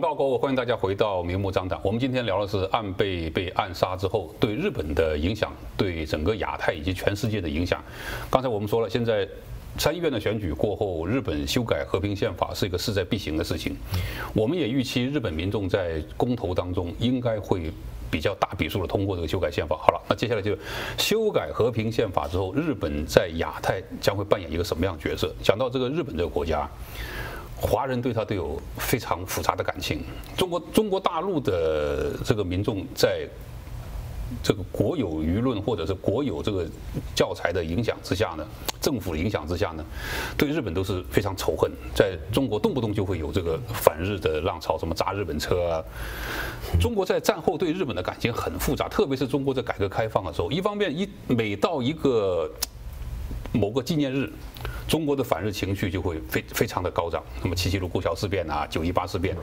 报告过后，欢迎大家回到明目张胆。我们今天聊的是安倍被暗杀之后对日本的影响，对整个亚太以及全世界的影响。刚才我们说了，现在参议院的选举过后，日本修改和平宪法是一个势在必行的事情。我们也预期日本民众在公投当中应该会比较大笔数的通过这个修改宪法。好了，那接下来就修改和平宪法之后，日本在亚太将会扮演一个什么样的角色？讲到这个日本这个国家。华人对他都有非常复杂的感情。中国中国大陆的这个民众在这个国有舆论或者是国有这个教材的影响之下呢，政府的影响之下呢，对日本都是非常仇恨。在中国动不动就会有这个反日的浪潮，什么砸日本车啊。中国在战后对日本的感情很复杂，特别是中国在改革开放的时候，一方面一每到一个某个纪念日。中国的反日情绪就会非非常的高涨。那么七七卢沟桥事变啊，九一八事变，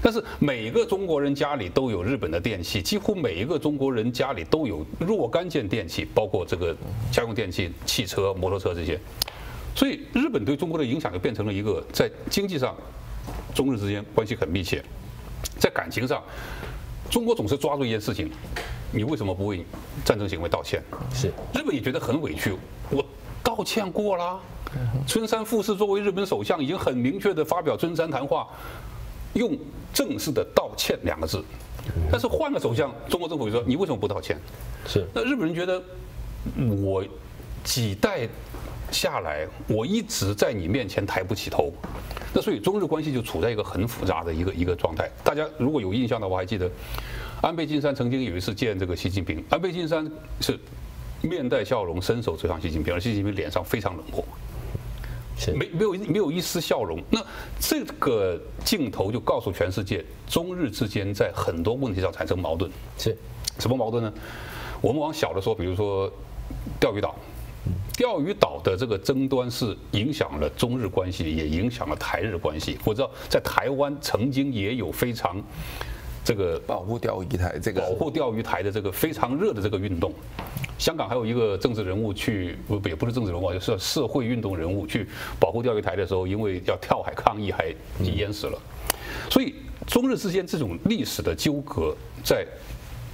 但是每个中国人家里都有日本的电器，几乎每一个中国人家里都有若干件电器，包括这个家用电器、汽车、摩托车这些。所以日本对中国的影响就变成了一个在经济上中日之间关系很密切，在感情上，中国总是抓住一件事情，你为什么不为战争行为道歉？是日本也觉得很委屈，我道歉过了。村山富士作为日本首相，已经很明确的发表春山谈话，用正式的道歉两个字。但是换个首相，中国政府就说你为什么不道歉？是。那日本人觉得我几代下来，我一直在你面前抬不起头。那所以中日关系就处在一个很复杂的一个一个状态。大家如果有印象的我，还记得安倍晋三曾经有一次见这个习近平，安倍晋三是面带笑容，伸手追上习近平，而习近平脸上非常冷漠。没没有没有一丝笑容，那这个镜头就告诉全世界，中日之间在很多问题上产生矛盾。是，什么矛盾呢？我们往小的说，比如说钓鱼岛，钓鱼岛的这个争端是影响了中日关系，也影响了台日关系。我知道在台湾曾经也有非常这个保护钓鱼台这个保护钓鱼台的这个非常热的这个运动。香港还有一个政治人物去，不也不是政治人物，就是社会运动人物去保护钓鱼台的时候，因为要跳海抗议，还淹死了。所以中日之间这种历史的纠葛，在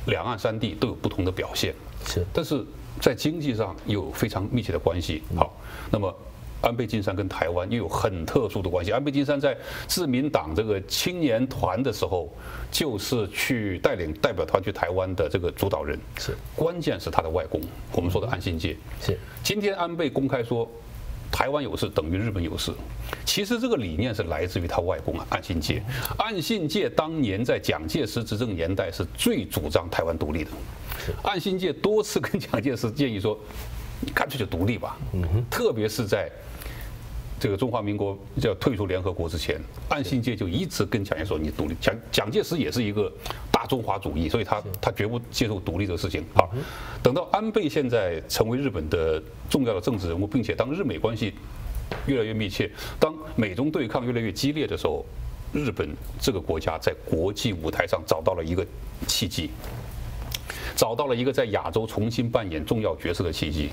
两岸三地都有不同的表现。是，但是在经济上有非常密切的关系。好，那么。安倍晋三跟台湾又有很特殊的关系。安倍晋三在自民党这个青年团的时候，就是去带领代表团去台湾的这个主导人。是，关键是他的外公，我们说的岸信介。是，今天安倍公开说，台湾有事等于日本有事。其实这个理念是来自于他外公啊，岸信介。岸信介当年在蒋介石执政年代是最主张台湾独立的。岸信介多次跟蒋介石建议说，你干脆就独立吧。嗯哼，特别是在这个中华民国要退出联合国之前，岸信介就一直跟蒋介石说：“你独立。”蒋蒋介石也是一个大中华主义，所以他他绝不接受独立这个事情。好，等到安倍现在成为日本的重要的政治人物，并且当日美关系越来越密切，当美中对抗越来越激烈的时候，日本这个国家在国际舞台上找到了一个契机。找到了一个在亚洲重新扮演重要角色的契机。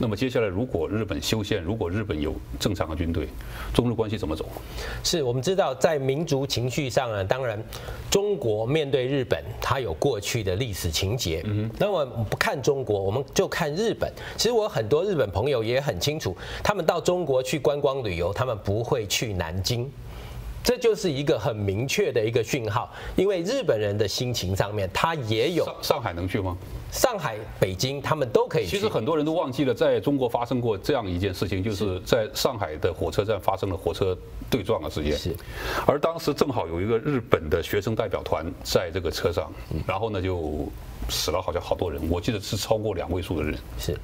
那么接下来，如果日本修宪，如果日本有正常的军队，中日关系怎么走？是我们知道，在民族情绪上呢，当然中国面对日本，它有过去的历史情节。嗯，那么不看中国，我们就看日本。其实我很多日本朋友也很清楚，他们到中国去观光旅游，他们不会去南京。这就是一个很明确的一个讯号，因为日本人的心情上面，他也有上海能去吗？上海、北京他们都可以。其实很多人都忘记了，在中国发生过这样一件事情，就是在上海的火车站发生了火车对撞的事件。是，而当时正好有一个日本的学生代表团在这个车上，然后呢就死了好像好多人，我记得是超过两位数的人。是。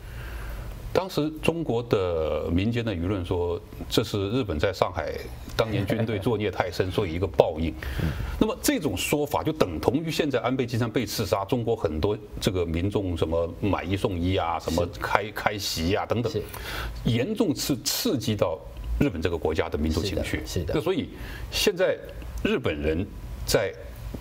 当时中国的民间的舆论说，这是日本在上海当年军队作孽太深，所以一个报应。那么这种说法就等同于现在安倍晋三被刺杀，中国很多这个民众什么买一送一啊，什么开开席啊等等，严重刺刺激到日本这个国家的民族情绪。是的。那所以现在日本人在。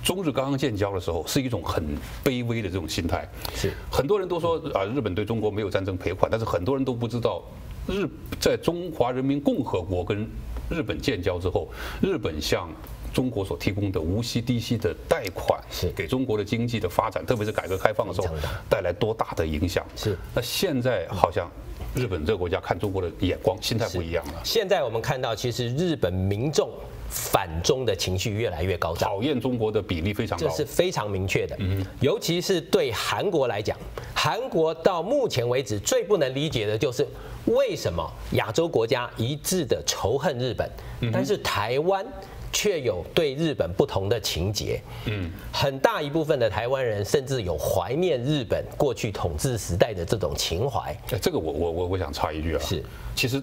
中日刚刚建交的时候，是一种很卑微的这种心态。是。很多人都说啊，日本对中国没有战争赔款，但是很多人都不知道，日在中华人民共和国跟日本建交之后，日本向中国所提供的无息低息的贷款，是。给中国的经济的发展，特别是改革开放的时候带来多大的影响？是。那现在好像日本这个国家看中国的眼光、心态不一样了，现在我们看到，其实日本民众反中的情绪越来越高涨。讨厌中国的比例非常高这。是非常明确的，尤其是对韩国来讲，韩国到目前为止最不能理解的就是为什么亚洲国家一致的仇恨日本，但是台湾却有对日本不同的情节。嗯，很大一部分的台湾人甚至有怀念日本过去统治时代的这种情怀。哎这个我我我我想插一句啊，是，其实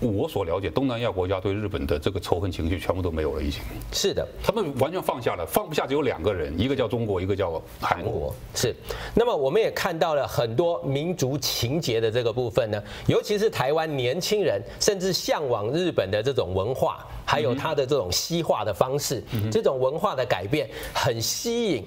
我所了解，东南亚国家对日本的这个仇恨情绪全部都没有了，已经，是的，他们完全放下了，放不下只有两个人，一个叫中国，一个叫韩国。是。那么我们也看到了很多民族情节的这个部分呢，尤其是台湾年轻人甚至向往日本的这种文化，还有它的这种西化的方式，这种文化的改变很吸引。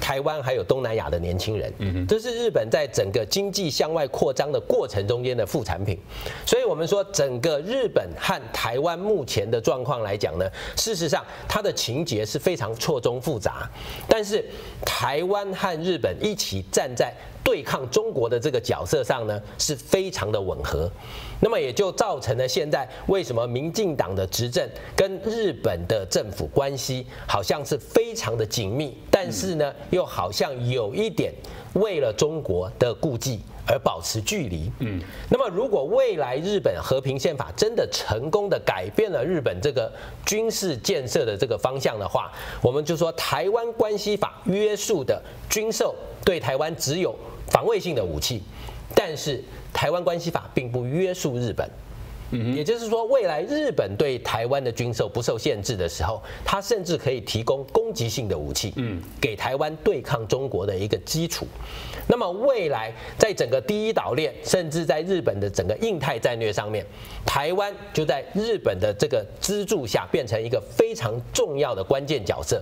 台湾还有东南亚的年轻人，这是日本在整个经济向外扩张的过程中间的副产品。所以，我们说整个日本和台湾目前的状况来讲呢，事实上它的情节是非常错综复杂。但是，台湾和日本一起站在对抗中国的这个角色上呢，是非常的吻合。那么也就造成了现在为什么民进党的执政跟日本的政府关系好像是非常的紧密，但是呢，又好像有一点为了中国的顾忌而保持距离。嗯，那么如果未来日本和平宪法真的成功的改变了日本这个军事建设的这个方向的话，我们就说台湾关系法约束的军售对台湾只有防卫性的武器，但是台湾关系法并不约束日本。也就是说，未来日本对台湾的军售不受限制的时候，它甚至可以提供攻击性的武器，嗯，给台湾对抗中国的一个基础。那么未来在整个第一岛链，甚至在日本的整个印太战略上面，台湾就在日本的这个资助下，变成一个非常重要的关键角色。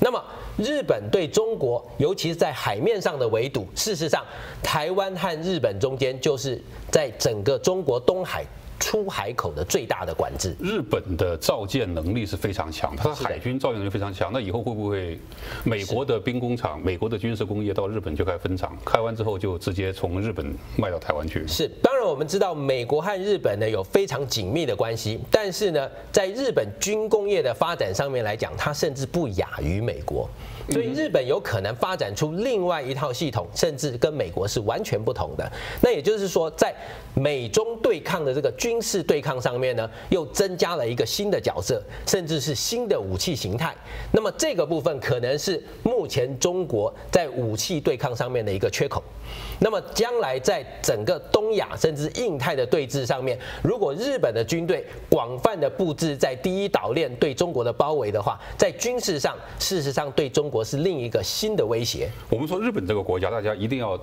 那么，日本对中国，尤其是在海面上的围堵，事实上，台湾和日本中间就是在整个中国东海出海口的最大的管制。日本的造舰能力是非常强，它的海军造舰能力非常强。那以后会不会美国的兵工厂、美国的军事工业到日本就开分厂，开完之后就直接从日本卖到台湾去？是，当然我们知道美国和日本呢有非常紧密的关系，但是呢，在日本军工业的发展上面来讲，它甚至不亚于美国。所以日本有可能发展出另外一套系统，甚至跟美国是完全不同的。那也就是说，在美中对抗的这个军军事对抗上面呢，又增加了一个新的角色，甚至是新的武器形态。那么这个部分可能是目前中国在武器对抗上面的一个缺口。那么将来在整个东亚甚至印太的对峙上面，如果日本的军队广泛的布置在第一岛链对中国的包围的话，在军事上，事实上对中国是另一个新的威胁。我们说日本这个国家，大家一定要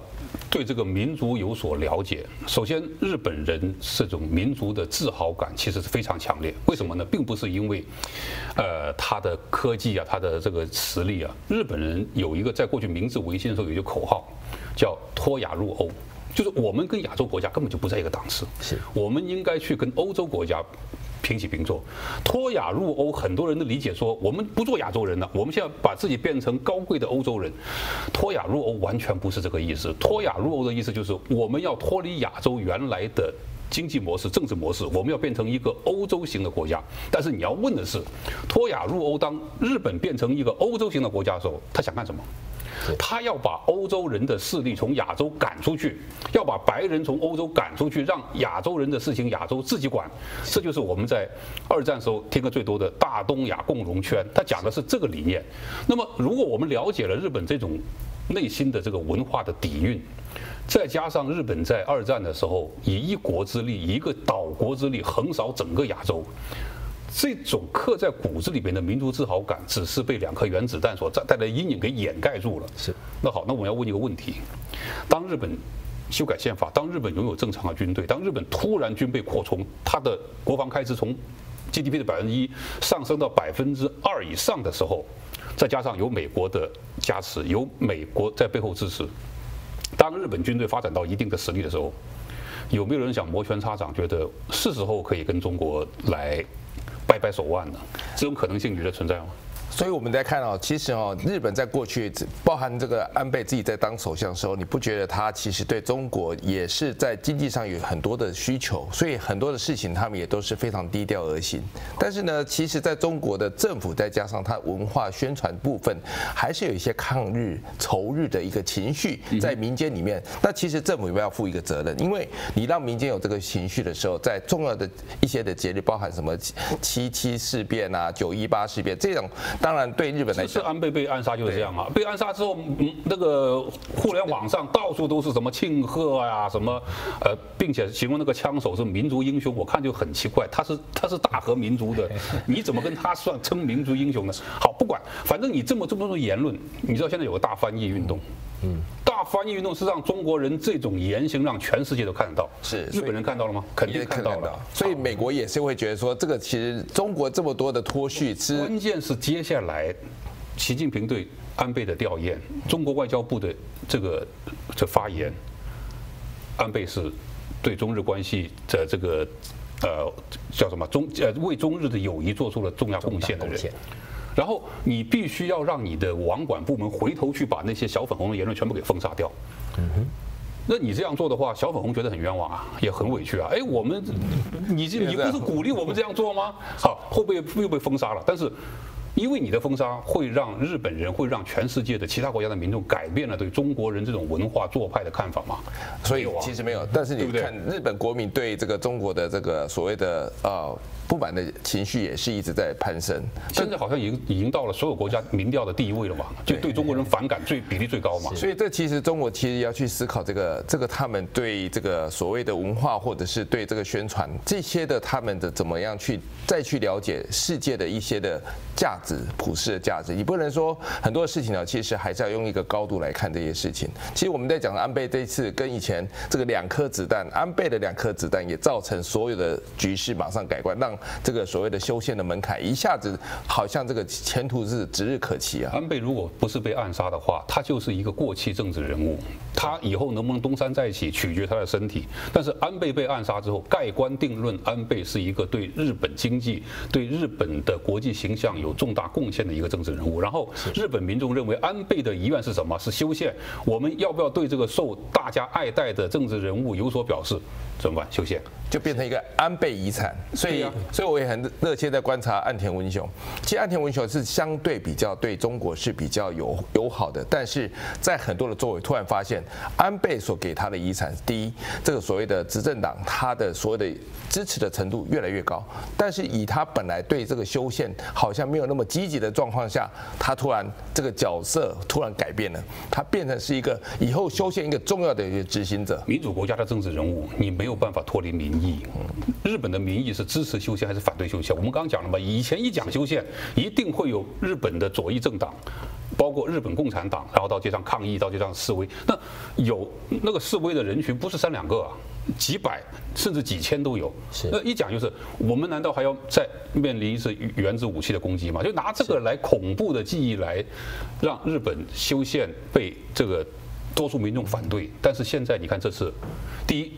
对这个民族有所了解。首先，日本人这种民族的自豪感其实是非常强烈。为什么呢？并不是因为，呃，他的科技啊，他的这个实力啊。日本人有一个在过去明治维新的时候有一个口号，叫脱亚入欧，就是我们跟亚洲国家根本就不在一个档次，是我们应该去跟欧洲国家。平起平坐，脱亚入欧，很多人的理解说，我们不做亚洲人了，我们现在把自己变成高贵的欧洲人。脱亚入欧完全不是这个意思，脱亚入欧的意思就是我们要脱离亚洲原来的经济模式、政治模式，我们要变成一个欧洲型的国家。但是你要问的是，脱亚入欧，当日本变成一个欧洲型的国家的时候，他想干什么？他要把欧洲人的势力从亚洲赶出去，要把白人从欧洲赶出去，让亚洲人的事情亚洲自己管。这就是我们在二战时候听的最多的大东亚共荣圈，他讲的是这个理念。那么，如果我们了解了日本这种内心的这个文化的底蕴，再加上日本在二战的时候以一国之力、一个岛国之力横扫整个亚洲。这种刻在骨子里边的民族自豪感，只是被两颗原子弹所带带来的阴影给掩盖住了。是。那好，那我们要问一个问题：当日本修改宪法，当日本拥有正常的军队，当日本突然军备扩充，它的国防开支从 GDP 的百分之一上升到百分之二以上的时候，再加上有美国的加持，有美国在背后支持，当日本军队发展到一定的实力的时候，有没有人想摩拳擦掌，觉得是时候可以跟中国来？掰掰手腕的，这种可能性你觉得存在吗？所以我们在看哦，其实哦，日本在过去，包含这个安倍自己在当首相的时候，你不觉得他其实对中国也是在经济上有很多的需求，所以很多的事情他们也都是非常低调而行。但是呢，其实在中国的政府再加上他文化宣传部分，还是有一些抗日仇日的一个情绪在民间里面。那其实政府有没有要负一个责任？因为你让民间有这个情绪的时候，在重要的一些的节日，包含什么七七事变啊、九一八事变这种。当然，对日本来讲，安倍被暗杀就是这样啊。被暗杀之后，嗯，那个互联网上到处都是什么庆贺啊，什么，呃，并且形容那个枪手是民族英雄，我看就很奇怪。他是他是大和民族的，你怎么跟他算称民族英雄呢？好，不管，反正你这么这么多言论，你知道现在有个大翻译运动，嗯，大翻译运动是让中国人这种言行让全世界都看得到。是日本人看到了吗？肯定看到了。所以美国也是会觉得说，这个其实中国这么多的脱序，关键是接下。下来，习近平对安倍的吊唁，中国外交部的这个这发言，安倍是对中日关系的这个呃叫什么中呃为中日的友谊做出了重要贡献的人。然后你必须要让你的网管部门回头去把那些小粉红的言论全部给封杀掉。嗯哼，那你这样做的话，小粉红觉得很冤枉啊，也很委屈啊。哎，我们你这你不是鼓励我们这样做吗？好，会不会又被封杀了？但是。因为你的封杀会让日本人，会让全世界的其他国家的民众改变了对中国人这种文化做派的看法嘛？所以其实没有，但是你看日本国民对这个中国的这个所谓的呃。不满的情绪也是一直在攀升，现在好像已经已经到了所有国家民调的第一位了嘛，就对中国人反感最比例最高嘛。所以这其实中国其实要去思考这个这个他们对这个所谓的文化或者是对这个宣传这些的他们的怎么样去再去了解世界的一些的价值普世的价值，你不能说很多事情呢，其实还是要用一个高度来看这些事情。其实我们在讲安倍这次跟以前这个两颗子弹，安倍的两颗子弹也造成所有的局势马上改观，让这个所谓的修宪的门槛一下子好像这个前途是指日可期啊！安倍如果不是被暗杀的话，他就是一个过气政治人物，他以后能不能东山再起取决他的身体。但是安倍被暗杀之后，盖棺定论，安倍是一个对日本经济、对日本的国际形象有重大贡献的一个政治人物。然后日本民众认为安倍的遗愿是什么？是修宪。我们要不要对这个受大家爱戴的政治人物有所表示？怎么办？修宪就变成一个安倍遗产。所以，所以我也很热切在观察岸田文雄。其实岸田文雄是相对比较对中国是比较友友好的，但是在很多的作为，突然发现安倍所给他的遗产，第一，这个所谓的执政党他的所有的支持的程度越来越高，但是以他本来对这个修宪好像没有那么积极的状况下，他突然这个角色突然改变了，他变成是一个以后修宪一个重要的一个执行者。民主国家的政治人物，你没有办法脱离民意。日本的民意是支持修宪还是反对修宪？我们刚刚讲了嘛，以前一讲修宪，一定会有日本的左翼政党，包括日本共产党，然后到街上抗议，到街上示威。那有那个示威的人群不是三两个，啊，几百甚至几千都有。那一讲就是，我们难道还要再面临一次原子武器的攻击吗？就拿这个来恐怖的记忆来让日本修宪被这个多数民众反对。但是现在你看这次，第一。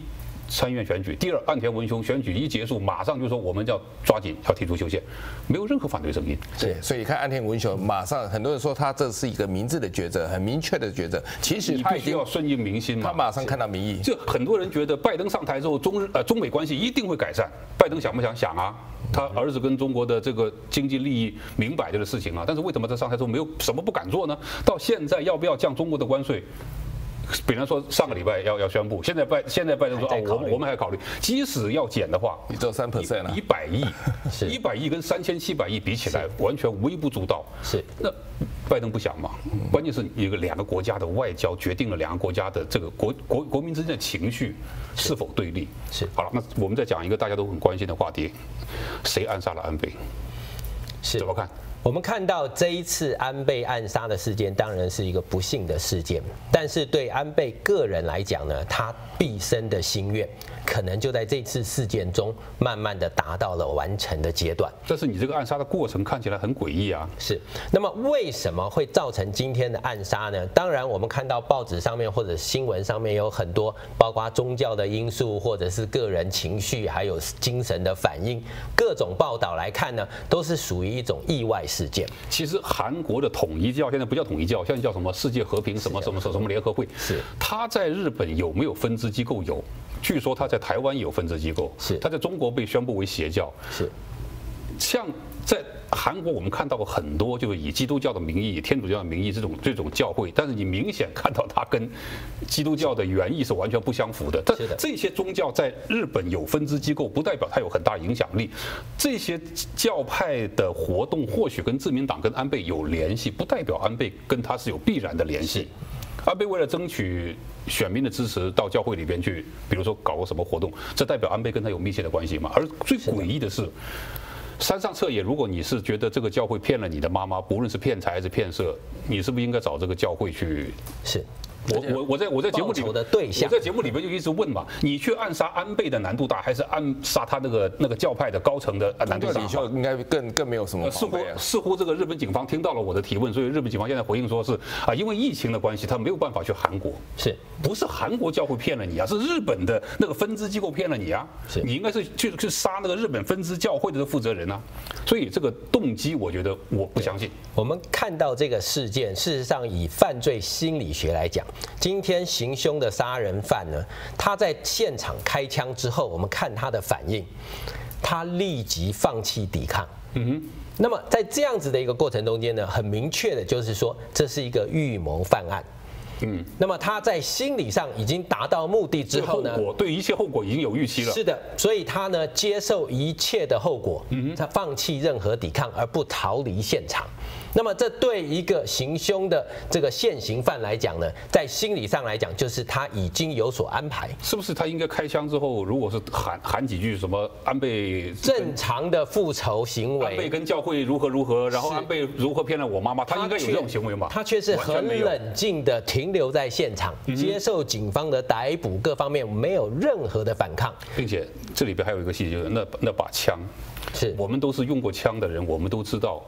参议院选举，第二岸田文雄选举一结束，马上就说我们要抓紧要提出修宪，没有任何反对声音。对，所以看岸田文雄，马上很多人说他这是一个明智的抉择，很明确的抉择。其实他必须要顺应民心嘛。他马上看到民意。就很多人觉得拜登上台之后，中日呃中美关系一定会改善。拜登想不想想啊？他儿子跟中国的这个经济利益明摆着的事情啊。但是为什么在上台之后没有什么不敢做呢？到现在要不要降中国的关税？比方说上个礼拜要要宣布，现在拜现在拜登说哦，我们我们还考虑，即使要减的话，你只有三 percent 了，一百亿，一百亿跟三千七百亿比起来，完全微不足道。是，那拜登不想嘛？关键是一个两个国家的外交决定了两个国家的这个国国国民之间的情绪是否对立。是，好了，那我们再讲一个大家都很关心的话题，谁暗杀了安倍？是，怎么看？我们看到这一次安倍暗杀的事件，当然是一个不幸的事件，但是对安倍个人来讲呢，他毕生的心愿，可能就在这次事件中，慢慢的达到了完成的阶段。但是你这个暗杀的过程看起来很诡异啊。是，那么为什么会造成今天的暗杀呢？当然，我们看到报纸上面或者新闻上面有很多，包括宗教的因素，或者是个人情绪，还有精神的反应，各种报道来看呢，都是属于一种意外事件。其实韩国的统一教现在不叫统一教，现在叫什么世界和平什么什么什么什么联合会。是他在日本有没有分支机构？有，据说他在台湾有分支机构。是他在中国被宣布为邪教。是像在韩国，我们看到过很多，就是以基督教的名义、天主教的名义这种这种教会，但是你明显看到它跟基督教的原意是完全不相符的。但这些宗教在日本有分支机构，不代表它有很大影响力。这些教派的活动或许跟自民党、跟安倍有联系，不代表安倍跟他是有必然的联系。安倍为了争取选民的支持，到教会里边去，比如说搞个什么活动，这代表安倍跟他有密切的关系吗？而最诡异的是，山上彻也，如果你是觉得这个教会骗了你的妈妈，不论是骗财还是骗色，你是不是应该找这个教会去？是，我我我在我在节目里的对象我在节目里边就一直问嘛，你去暗杀安倍的难度大，还是暗杀他那个那个教派的高层的呃难度大？应该更更没有什么呃似乎。似乎这个日本警方听到了我的提问，所以日本警方现在回应说是啊，因为疫情的关系，他没有办法去韩国。是不是韩国教会骗了你啊，是日本的那个分支机构骗了你啊！是你应该是去去杀那个日本分支教会的负责人啊！所以这个动机，我觉得我不相信。我们看到这个事件，事实上以犯罪心理学来讲，今天行凶的杀人犯呢，他在现场开枪之后，我们看他的反应，他立即放弃抵抗。嗯哼。那么在这样子的一个过程中间呢，很明确的就是说，这是一个预谋犯案。嗯，那么他在心理上已经达到目的之后后呢，我对一切后果已经有预期了。是的，所以他呢接受一切的后果，嗯他放弃任何抵抗而不逃离现场。那么这对一个行凶的这个现行犯来讲呢，在心理上来讲，就是他已经有所安排。是不是他应该开枪之后，如果是喊喊几句什么安倍正常的复仇行为，安倍跟教会如何如何，然后安倍如何骗了我妈妈，他应该有这种行为吗？他却是很冷静的停留在现场，接受警方的逮捕，各方面没有任何的反抗。并且这里边还有一个细节，就是那那把枪，是我们都是用过枪的人，我们都知道，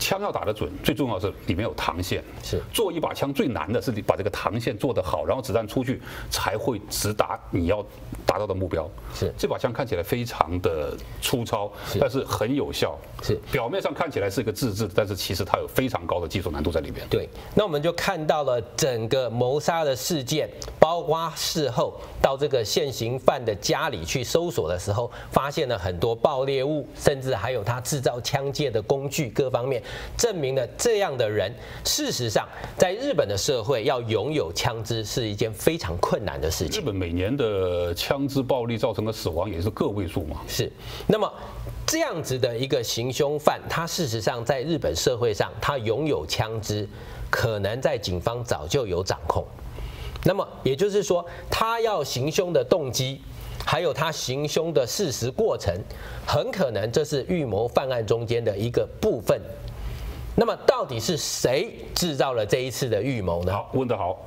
枪要打得准，最重要是里面有膛线。是做一把枪最难的是你把这个膛线做得好，然后子弹出去才会直达你要达到的目标。是这把枪看起来非常的粗糙，但是很有效。是表面上看起来是一个自制，但是其实它有非常高的技术难度在里面。对，那我们就看到了整个谋杀的事件，包括事后到这个现行犯的家里去搜索的时候，发现了很多爆裂物，甚至还有他制造枪械的工具各方面，证明了这样的人，事实上在日本的社会要拥有枪支是一件非常困难的事情。日本每年的枪支暴力造成的死亡也是个位数嘛。是，那么这样子的一个行凶犯，他事实上在日本社会上，他拥有枪支，可能在警方早就有掌控。那么也就是说，他要行凶的动机，还有他行凶的事实过程，很可能这是预谋犯案中间的一个部分。那么到底是谁制造了这一次的预谋呢？好，问得好。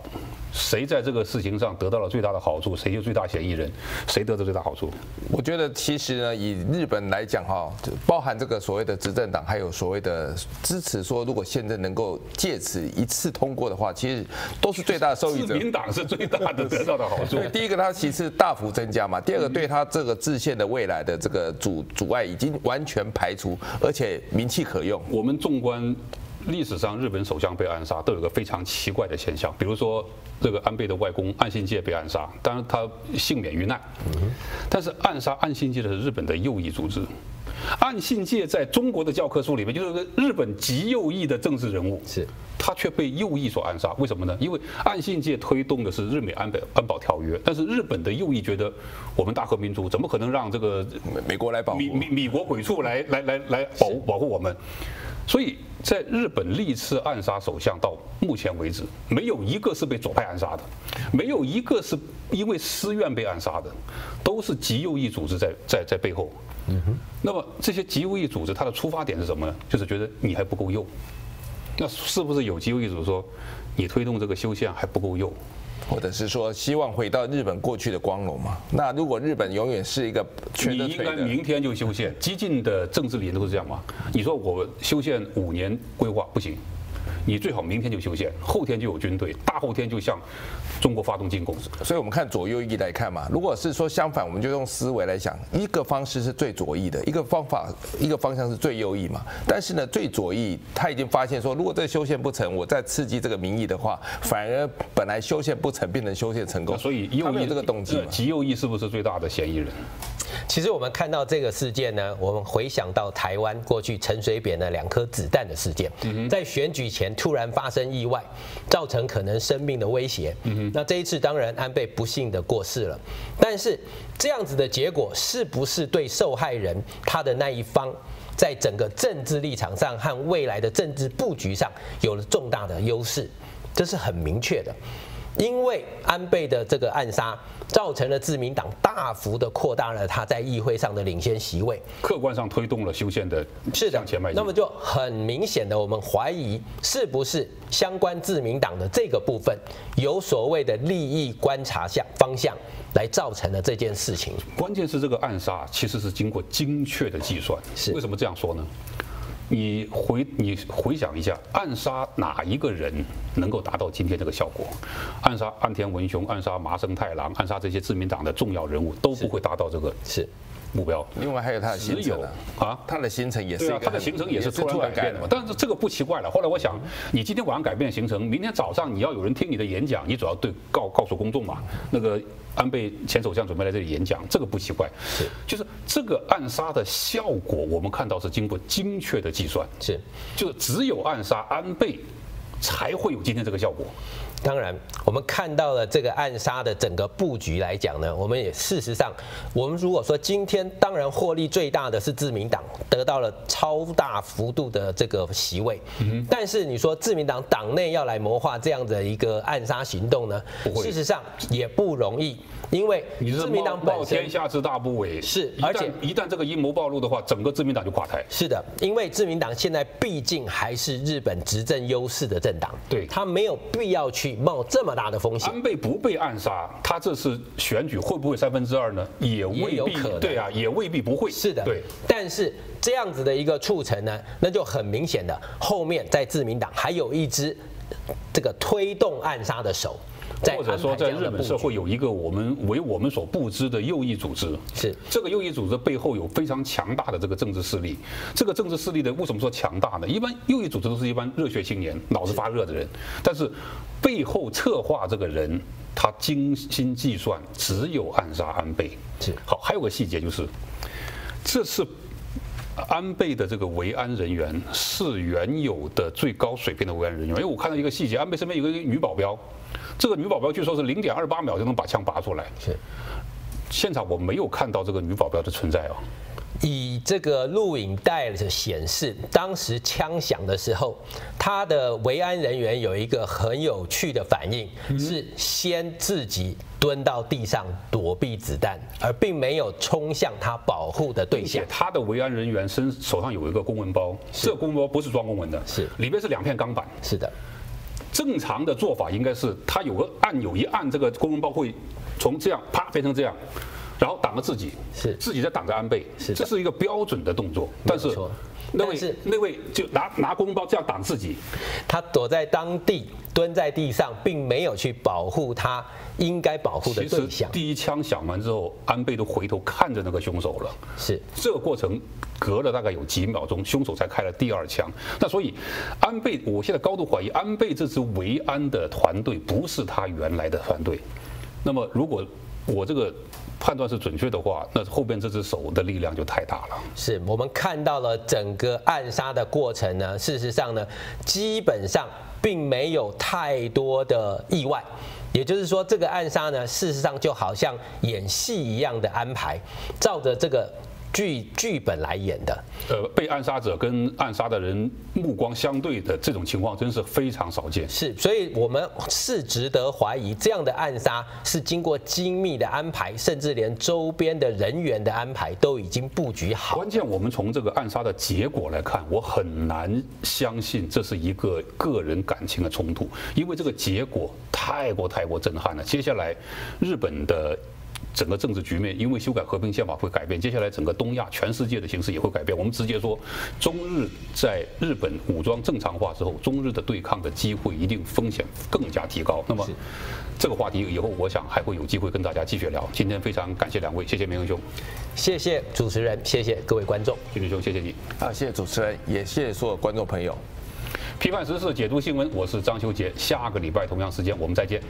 谁在这个事情上得到了最大的好处？谁就最大嫌疑人？谁得到最大好处？我觉得其实呢，以日本来讲哈，包含这个所谓的执政党，还有所谓的支持说，如果现在能够借此一次通过的话，其实都是最大的受益者。自民党是最大的得到的好处第一个，它其实大幅增加嘛；第二个，对它这个制宪的未来的这个阻阻碍已经完全排除，而且名气可用。我们纵观历史上日本首相被暗杀，都有个非常奇怪的现象，比如说这个安倍的外公岸信介被暗杀，当然他幸免于难，但是暗杀岸信介的是日本的右翼组织。岸信介在中国的教科书里面就是个日本极右翼的政治人物，是。他却被右翼所暗杀，为什么呢？因为岸信介推动的是日美安保安保条约，但是日本的右翼觉得我们大和民族怎么可能让这个美美国来保护米米米国鬼畜来来来来保护保护我们，所以在日本历次暗杀首相到目前为止，没有一个是被左派暗杀的，没有一个是因为私怨被暗杀的，都是极右翼组织在在在背后。嗯。那么这些极右翼组织，它的出发点是什么呢？就是觉得你还不够右。那是不是有极右翼组织说，你推动这个修宪还不够右？或者是说希望回到日本过去的光荣嘛？那如果日本永远是一个你应该明天就修宪，激进的政治理念都是这样嘛？你说我修宪五年规划不行。你最好明天就修宪，后天就有军队，大后天就向中国发动进攻。所以，我们看左右翼来看嘛。如果是说相反，我们就用思维来想，一个方式是最左翼的，一个方法，一个方向是最右翼嘛。但是呢，最左翼他已经发现说，如果这个修宪不成，我再刺激这个民意的话，反而本来修宪不成，变成修宪成功。所以右翼这个动机，极右翼是不是最大的嫌疑人？其实我们看到这个事件呢，我们回想到台湾过去陈水扁的两颗子弹的事件，在选举前突然发生意外，造成可能生命的威胁。那这一次当然安倍不幸的过世了，但是这样子的结果是不是对受害人他的那一方，在整个政治立场上和未来的政治布局上有了重大的优势？这是很明确的。因为安倍的这个暗杀，造成了自民党大幅的扩大了他在议会上的领先席位，客观上推动了修宪的向前迈进。那么就很明显的，我们怀疑是不是相关自民党的这个部分有所谓的利益观察向方向来造成的这件事情。关键是这个暗杀其实是经过精确的计算。是为什么这样说呢？你回你回想一下，暗杀哪一个人能够达到今天这个效果？暗杀岸田文雄、暗杀麻生太郎、暗杀这些自民党的重要人物都不会达到这个是目标。另外还有他的行程啊，他的行程也是他的行程也是突然改变的嘛。但是这个不奇怪了。后来我想，你今天晚上改变行程，明天早上你要有人听你的演讲，你主要对告告诉公众嘛。那个。安倍前首相准备来这里演讲，这个不奇怪，是就是这个暗杀的效果，我们看到是经过精确的计算，是就是只有暗杀安倍，才会有今天这个效果。当然，我们看到了这个暗杀的整个布局来讲呢，我们也事实上，我们如果说今天当然获利最大的是自民党得到了超大幅度的这个席位，但是你说自民党党内要来谋划这样的一个暗杀行动呢，事实上也不容易。因为自民党冒天下之大不韪，是，而且一旦这个阴谋暴露的话，整个自民党就垮台。是的，因为自民党现在毕竟还是日本执政优势的政党，对，他没有必要去冒这么大的风险。安倍不被暗杀，他这次选举会不会三分之二呢？也未必，对啊，也未必不会。是的，对。但是这样子的一个促成呢，那就很明显的，后面在自民党还有一支这个推动暗杀的手。或者说，在日本社会有一个我们为我们所不知的右翼组织，是这个右翼组织背后有非常强大的这个政治势力。这个政治势力的为什么说强大呢？一般右翼组织都是一般热血青年、脑子发热的人，但是背后策划这个人，他精心计算，只有暗杀安倍。是好，还有个细节就是，这次安倍的这个维安人员是原有的最高水平的维安人员。因为我看到一个细节，安倍身边有个女保镖。这个女保镖据说是零点二八秒就能把枪拔出来。是，现场我没有看到这个女保镖的存在哦。以这个录影带的显示，当时枪响的时候，他的维安人员有一个很有趣的反应，是先自己蹲到地上躲避子弹，而并没有冲向他保护的对象。他的维安人员身手上有一个公文包，这个公文包不是装公文的，是里面是两片钢板。是的。正常的做法应该是，他有个按钮一按，这个公文包会从这样啪变成这样，然后挡着自己，是。自己在挡着安倍，是这是一个标准的动作。但是那位是那位就拿拿公文包这样挡自己，他躲在当地蹲在地上，并没有去保护他应该保护的对象。第一枪响完之后，安倍都回头看着那个凶手了。是这个过程。隔了大概有几秒钟，凶手才开了第二枪。那所以，安倍，我现在高度怀疑，安倍这支维安的团队不是他原来的团队。那么，如果我这个判断是准确的话，那后边这只手的力量就太大了。是我们看到了整个暗杀的过程呢，事实上呢，基本上并没有太多的意外。也就是说，这个暗杀呢，事实上就好像演戏一样的安排，照着这个。剧剧本来演的。呃，被暗杀者跟暗杀的人目光相对的这种情况，真是非常少见。是，所以我们是值得怀疑，这样的暗杀是经过精密的安排，甚至连周边的人员的安排都已经布局好。关键我们从这个暗杀的结果来看，我很难相信这是一个个人感情的冲突，因为这个结果太过太过震撼了。接下来，日本的。整个政治局面因为修改和平宪法会改变，接下来整个东亚全世界的形势也会改变。我们直接说，中日在日本武装正常化之后，中日的对抗的机会一定风险更加提高。那么，这个话题以后我想还会有机会跟大家继续聊。今天非常感谢两位，谢谢明兄，谢谢主持人，谢谢各位观众，金明兄，谢谢你。啊，谢谢主持人，也谢谢所有观众朋友。批判时事，解读新闻，我是张修杰。下个礼拜同样时间我们再见。